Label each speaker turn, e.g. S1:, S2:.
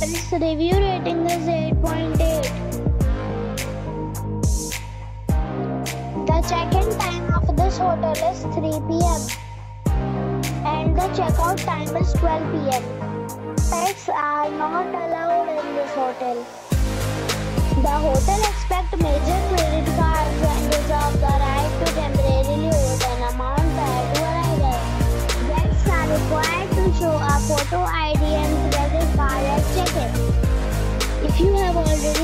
S1: Its review rating is 8.8. The check-in time of this hotel is 3 p.m. and the checkout time is 12 p.m. Pets are not allowed in this hotel. The hotel expects major credit cards and reserves the right to temporarily hold an amount prior to arrival. Guests are required to show a photo ID and